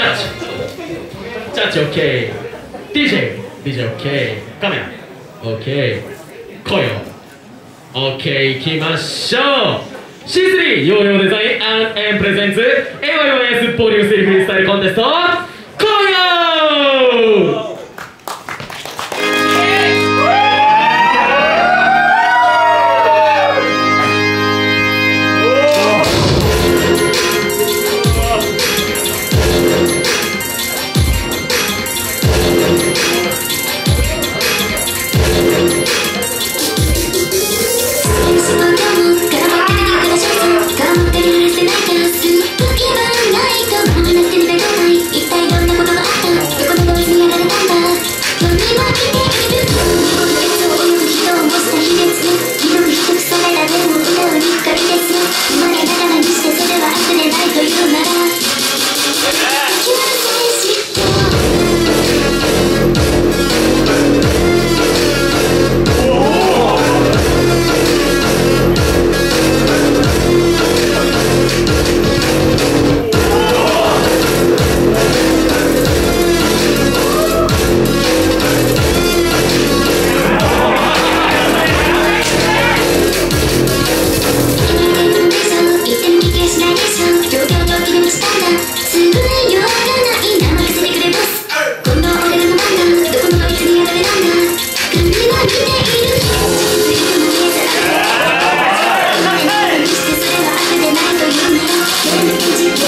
ャッジジャッジ OKDJDJOK カメラ OK 来いよ OK 行きましょう C3 ヨーヨーデザインアンエンプレゼンツ AYOS ボリューム3フリースタイルコンテスト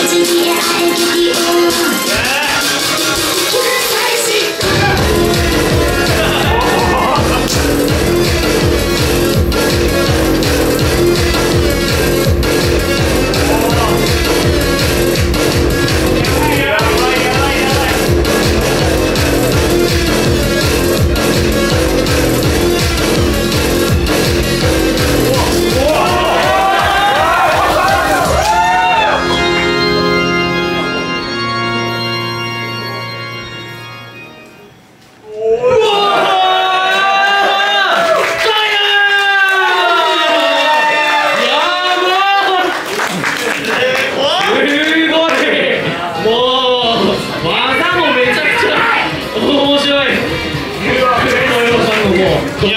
to the eye, the old. Yeah.